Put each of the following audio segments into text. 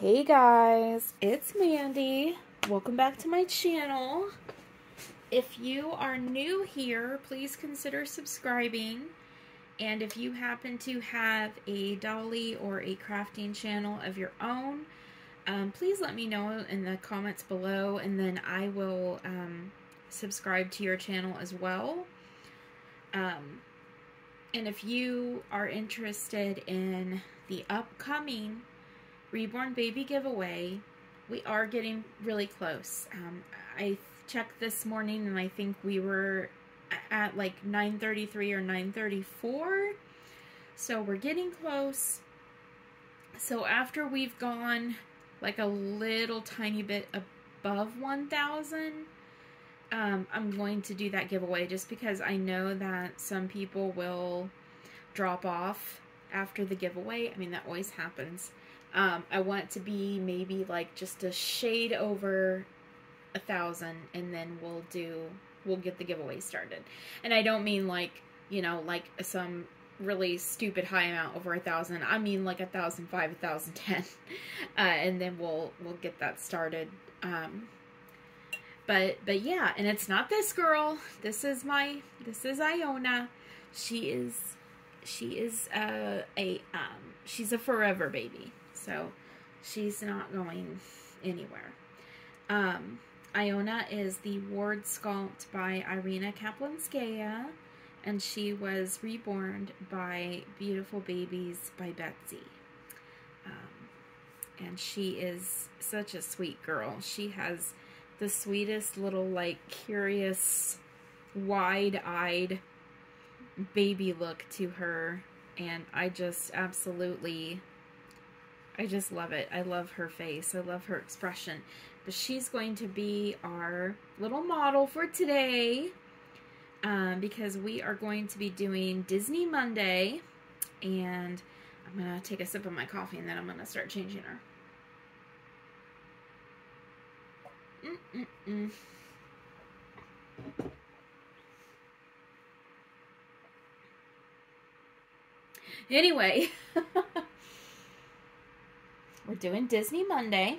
Hey guys, it's Mandy. Welcome back to my channel. If you are new here, please consider subscribing. And if you happen to have a dolly or a crafting channel of your own, um, please let me know in the comments below and then I will um, subscribe to your channel as well. Um, and if you are interested in the upcoming Reborn Baby giveaway, we are getting really close. Um, I checked this morning and I think we were at like 9.33 or 9.34. So we're getting close. So after we've gone like a little tiny bit above 1,000, um, I'm going to do that giveaway just because I know that some people will drop off after the giveaway. I mean, that always happens. Um, I want it to be maybe like just a shade over a thousand and then we'll do, we'll get the giveaway started. And I don't mean like, you know, like some really stupid high amount over a thousand. I mean like a thousand five, a thousand ten. Uh, and then we'll, we'll get that started. Um, but, but yeah, and it's not this girl. This is my, this is Iona. She is, she is, uh, a, um, she's a forever baby. So she's not going anywhere. Um, Iona is the ward sculpt by Irina Kaplanskaya, and she was reborn by Beautiful Babies by Betsy. Um, and she is such a sweet girl. She has the sweetest little, like, curious, wide-eyed baby look to her. And I just absolutely, I just love it. I love her face. I love her expression. But she's going to be our little model for today. Um, because we are going to be doing Disney Monday. And I'm going to take a sip of my coffee and then I'm going to start changing her. Mm -mm -mm. Anyway, we're doing Disney Monday.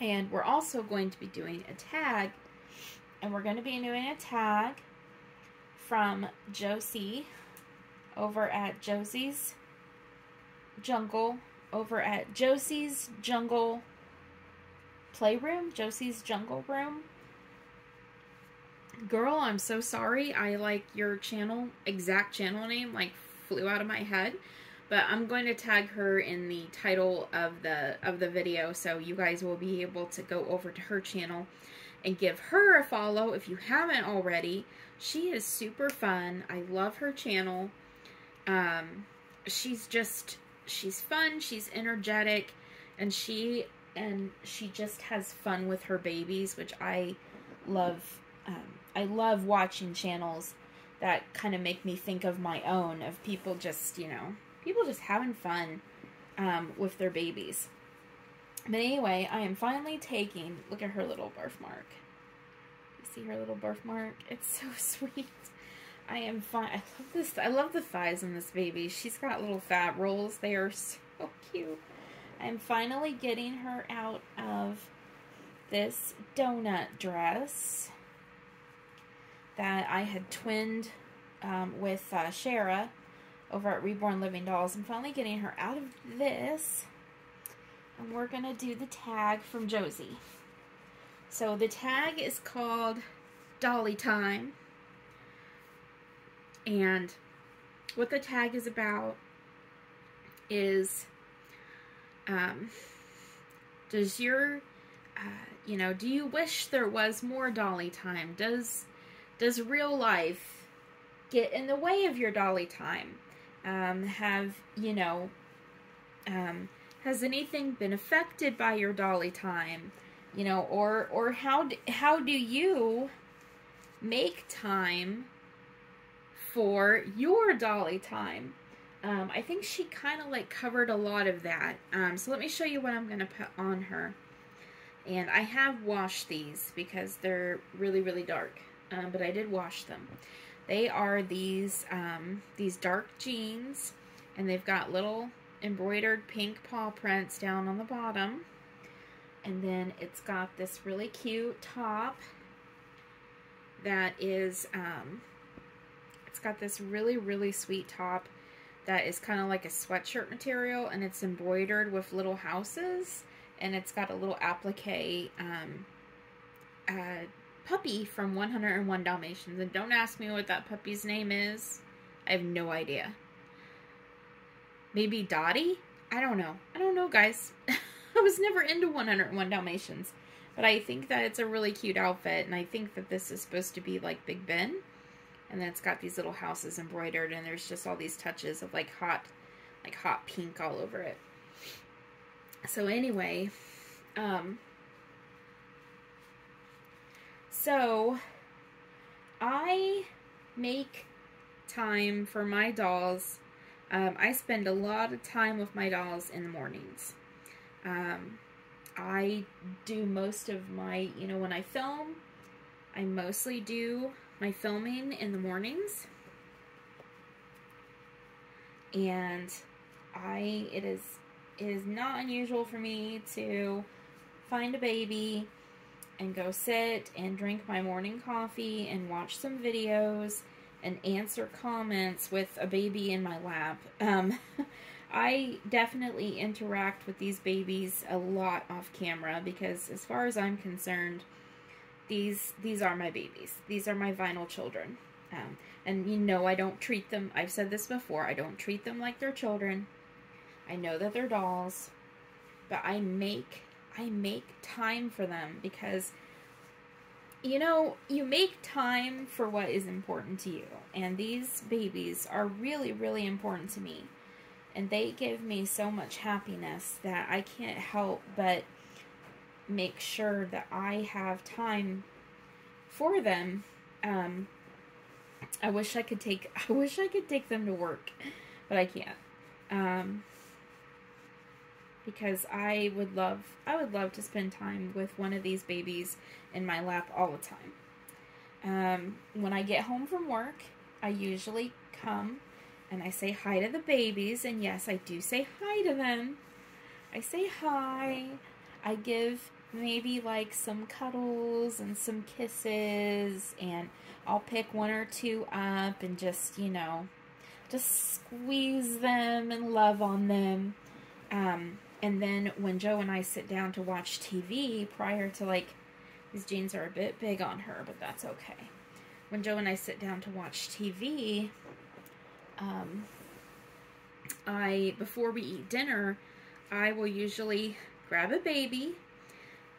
And we're also going to be doing a tag. And we're going to be doing a tag from Josie over at Josie's Jungle, over at Josie's Jungle Playroom, Josie's Jungle Room. Girl, I'm so sorry. I like your channel, exact channel name, like flew out of my head. But I'm going to tag her in the title of the of the video so you guys will be able to go over to her channel and give her a follow if you haven't already. She is super fun. I love her channel. Um, she's just, she's fun, she's energetic, and she, and she just has fun with her babies, which I love, um, I love watching channels that kind of make me think of my own, of people just, you know, people just having fun um, with their babies. But anyway, I am finally taking, look at her little birthmark. You see her little birthmark? It's so sweet. I am fine. I love this. I love the thighs on this baby. She's got little fat rolls. They are so cute. I'm finally getting her out of this donut dress that I had twinned um, with uh, Shara over at Reborn Living Dolls. I'm finally getting her out of this. And we're going to do the tag from Josie. So the tag is called Dolly Time. And what the tag is about is, um, does your, uh, you know, do you wish there was more Dolly Time? Does, does real life get in the way of your Dolly Time? Um, have, you know, um, has anything been affected by your Dolly Time? You know, or, or how, do, how do you make time for your Dolly Time? Um, I think she kind of like covered a lot of that. Um, so let me show you what I'm going to put on her. And I have washed these because they're really, really dark. Um, but I did wash them. They are these, um, these dark jeans. And they've got little embroidered pink paw prints down on the bottom. And then it's got this really cute top that is, um, it's got this really, really sweet top that is kind of like a sweatshirt material and it's embroidered with little houses and it's got a little applique um, uh, puppy from 101 Dalmatians. And don't ask me what that puppy's name is. I have no idea. Maybe Dottie? I don't know. I don't know, guys. I was never into 101 Dalmatians. But I think that it's a really cute outfit. And I think that this is supposed to be like Big Ben. And then it's got these little houses embroidered. And there's just all these touches of like hot, like hot pink all over it. So anyway, um, so I make time for my dolls. Um, I spend a lot of time with my dolls in the mornings. Um, I do most of my, you know, when I film, I mostly do my filming in the mornings. And I, it is, it is not unusual for me to find a baby and go sit and drink my morning coffee and watch some videos and answer comments with a baby in my lap. Um, I definitely interact with these babies a lot off camera because as far as I'm concerned, these these are my babies. These are my vinyl children. Um, and you know I don't treat them, I've said this before, I don't treat them like they're children. I know that they're dolls, but I make I make time for them because you know, you make time for what is important to you. And these babies are really, really important to me. And they give me so much happiness that I can't help but make sure that I have time for them. Um, I wish I could take I wish I could take them to work, but I can't. Um, because I would love I would love to spend time with one of these babies in my lap all the time. Um, when I get home from work, I usually come and I say hi to the babies, and yes, I do say hi to them. I say hi. I give maybe like some cuddles and some kisses, and I'll pick one or two up and just, you know, just squeeze them and love on them. Um, and then when Joe and I sit down to watch TV prior to like, these jeans are a bit big on her, but that's okay. When Joe and I sit down to watch TV, um, I, before we eat dinner, I will usually grab a baby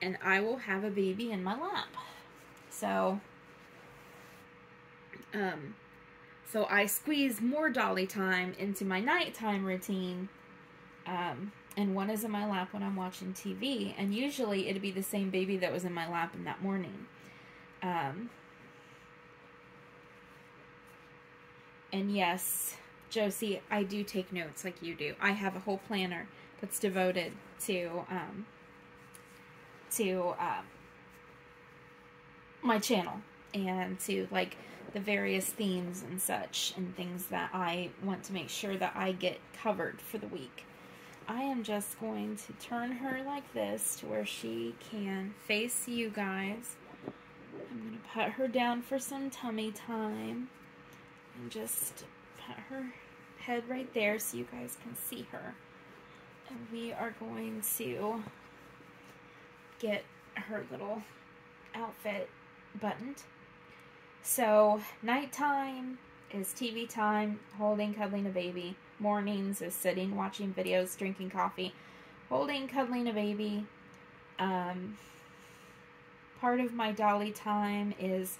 and I will have a baby in my lap. So, um, so I squeeze more dolly time into my nighttime routine. Um, and one is in my lap when I'm watching TV. And usually it'd be the same baby that was in my lap in that morning. Um, and yes, Josie, I do take notes like you do. I have a whole planner that's devoted to um, to um, my channel and to like the various themes and such and things that I want to make sure that I get covered for the week. I am just going to turn her like this to where she can face you guys. I'm going to put her down for some tummy time. And just put her head right there so you guys can see her. And we are going to get her little outfit buttoned. So, nighttime is TV time, holding, cuddling a baby mornings is sitting, watching videos, drinking coffee, holding, cuddling a baby. Um, part of my dolly time is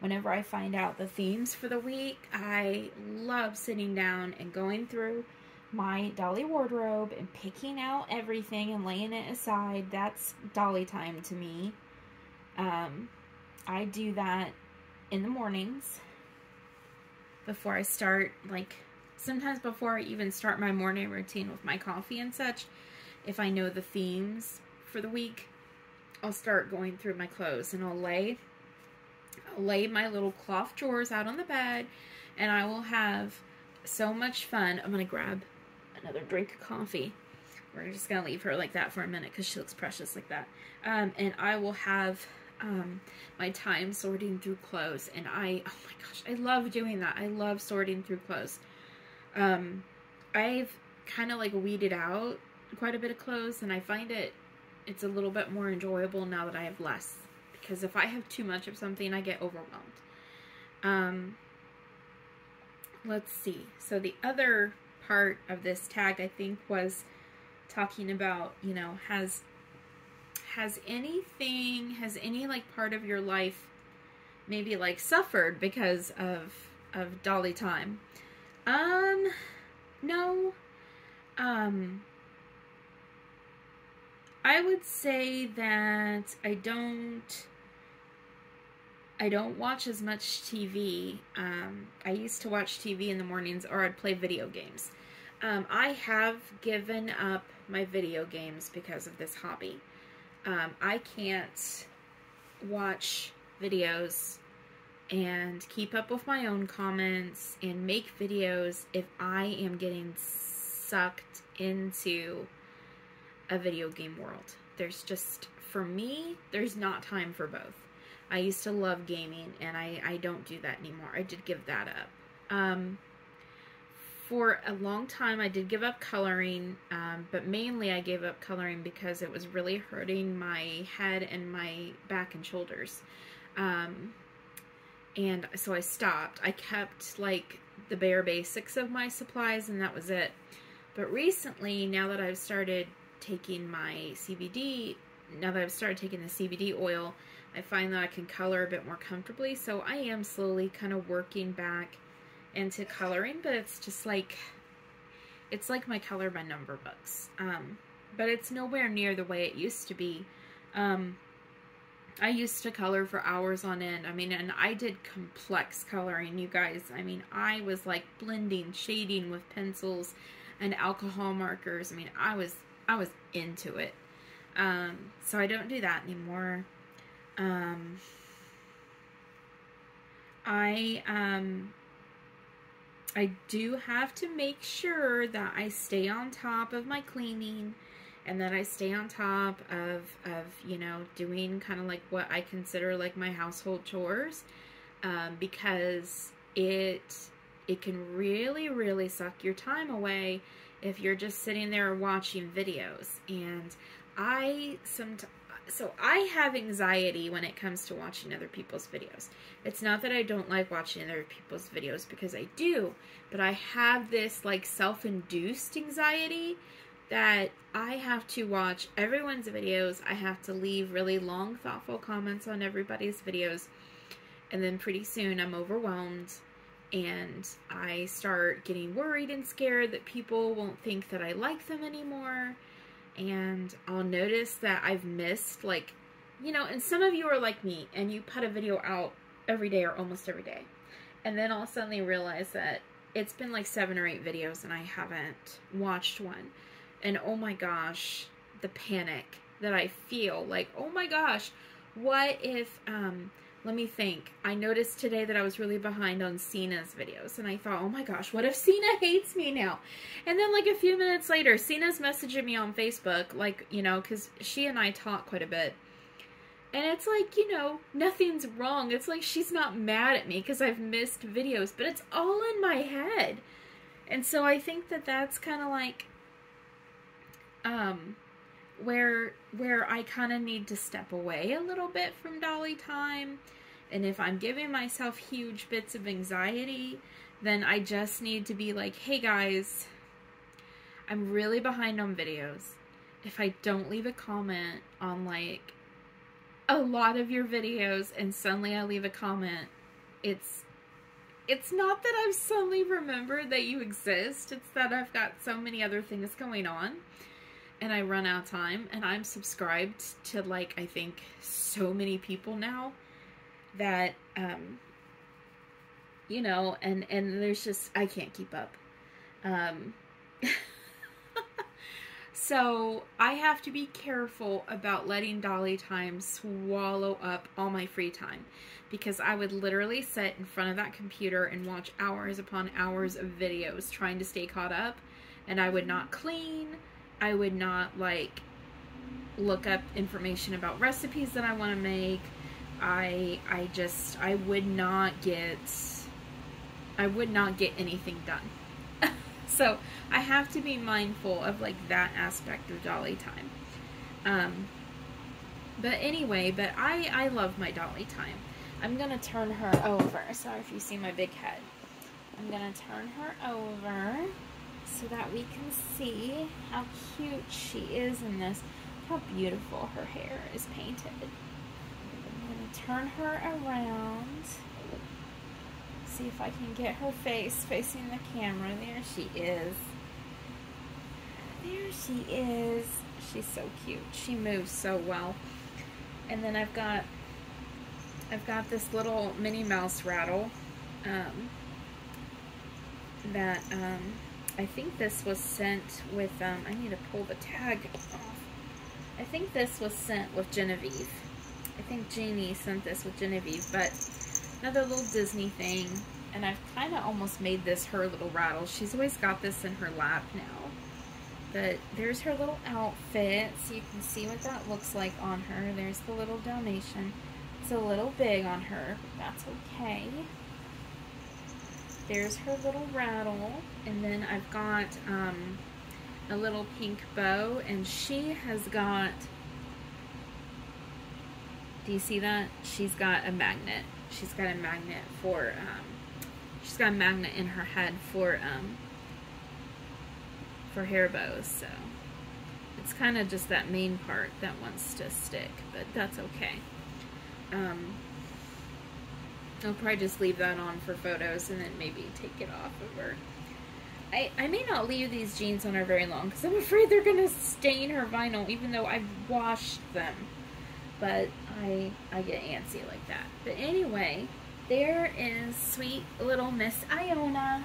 whenever I find out the themes for the week, I love sitting down and going through my dolly wardrobe and picking out everything and laying it aside. That's dolly time to me. Um, I do that in the mornings before I start like sometimes before I even start my morning routine with my coffee and such, if I know the themes for the week, I'll start going through my clothes and I'll lay I'll lay my little cloth drawers out on the bed and I will have so much fun. I'm going to grab another drink of coffee. We're just gonna leave her like that for a minute because she looks precious like that. Um, and I will have um, my time sorting through clothes, and I oh my gosh, I love doing that. I love sorting through clothes. Um, I've kind of like weeded out quite a bit of clothes, and I find it it's a little bit more enjoyable now that I have less. Because if I have too much of something, I get overwhelmed. Um, let's see. So the other part of this tag, I think, was talking about, you know, has has anything, has any like part of your life maybe like suffered because of of dolly time? Um, no. Um, I would say that I don't I don't watch as much TV. Um, I used to watch TV in the mornings or I'd play video games. Um, I have given up my video games because of this hobby. Um, I can't watch videos and keep up with my own comments and make videos if I am getting sucked into a video game world. There's just, for me, there's not time for both. I used to love gaming and I, I don't do that anymore. I did give that up. Um, for a long time, I did give up coloring, um, but mainly I gave up coloring because it was really hurting my head and my back and shoulders. Um, and so I stopped. I kept like the bare basics of my supplies, and that was it. But recently, now that I've started taking my CBD, now that I've started taking the CBD oil, I find that I can color a bit more comfortably. So I am slowly kind of working back into coloring, but it's just like, it's like my color by number books. Um, but it's nowhere near the way it used to be. Um, I used to color for hours on end. I mean, and I did complex coloring, you guys. I mean, I was like blending, shading with pencils and alcohol markers. I mean, I was I was into it. Um, so I don't do that anymore. Um, I um, I do have to make sure that I stay on top of my cleaning and that I stay on top of, of you know, doing kind of like what I consider like my household chores um, because it it can really, really suck your time away if you're just sitting there watching videos. And I sometimes so I have anxiety when it comes to watching other people's videos. It's not that I don't like watching other people's videos because I do, but I have this like self-induced anxiety that I have to watch everyone's videos. I have to leave really long thoughtful comments on everybody's videos. And then pretty soon I'm overwhelmed and I start getting worried and scared that people won't think that I like them anymore and I'll notice that I've missed like you know and some of you are like me and you put a video out every day or almost every day and then I'll suddenly realize that it's been like seven or eight videos and I haven't watched one and oh my gosh the panic that I feel like oh my gosh what if um let me think. I noticed today that I was really behind on Cena's videos, and I thought, oh my gosh, what if Cena hates me now? And then, like, a few minutes later, Cena's messaging me on Facebook, like, you know, because she and I talk quite a bit. And it's like, you know, nothing's wrong. It's like she's not mad at me because I've missed videos, but it's all in my head. And so I think that that's kind of like, um, where where I kind of need to step away a little bit from dolly time and if I'm giving myself huge bits of anxiety, then I just need to be like, hey guys, I'm really behind on videos. If I don't leave a comment on like a lot of your videos and suddenly I leave a comment, it's it's not that I've suddenly remembered that you exist. It's that I've got so many other things going on and I run out of time and I'm subscribed to like I think so many people now that um you know and and there's just i can't keep up um so i have to be careful about letting dolly time swallow up all my free time because i would literally sit in front of that computer and watch hours upon hours of videos trying to stay caught up And I would not clean. I would not like look up information about recipes that I want to make. I I just I would not get I would not get anything done. so I have to be mindful of like that aspect of dolly time. Um, but anyway, but I I love my dolly time. I'm gonna turn her over. Sorry if you see my big head. I'm gonna turn her over so that we can see how cute she is in this. How beautiful her hair is painted. I'm gonna turn her around. See if I can get her face facing the camera. There she is. There she is. She's so cute. She moves so well. And then I've got I've got this little Minnie Mouse rattle um, that um, I think this was sent with, um, I need to pull the tag off. I think this was sent with Genevieve. I think Jeannie sent this with Genevieve, but another little Disney thing. And I've kind of almost made this her little rattle. She's always got this in her lap now. But there's her little outfit, so you can see what that looks like on her. There's the little Dalmatian. It's a little big on her, but that's okay. There's her little rattle, and then I've got um, a little pink bow, and she has got, do you see that? She's got a magnet. She's got a magnet for, um, she's got a magnet in her head for, um, for hair bows, so it's kind of just that main part that wants to stick, but that's okay. Um, I'll probably just leave that on for photos and then maybe take it off of her. I, I may not leave these jeans on her very long because I'm afraid they're going to stain her vinyl even though I've washed them. But I, I get antsy like that. But anyway, there is sweet little Miss Iona.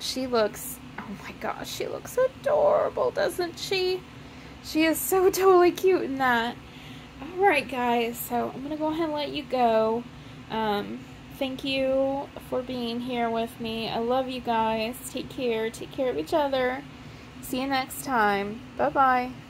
She looks, oh my gosh, she looks adorable, doesn't she? She is so totally cute in that. Alright guys, so I'm to go ahead and let you go. Um, thank you for being here with me. I love you guys. Take care. Take care of each other. See you next time. Bye-bye.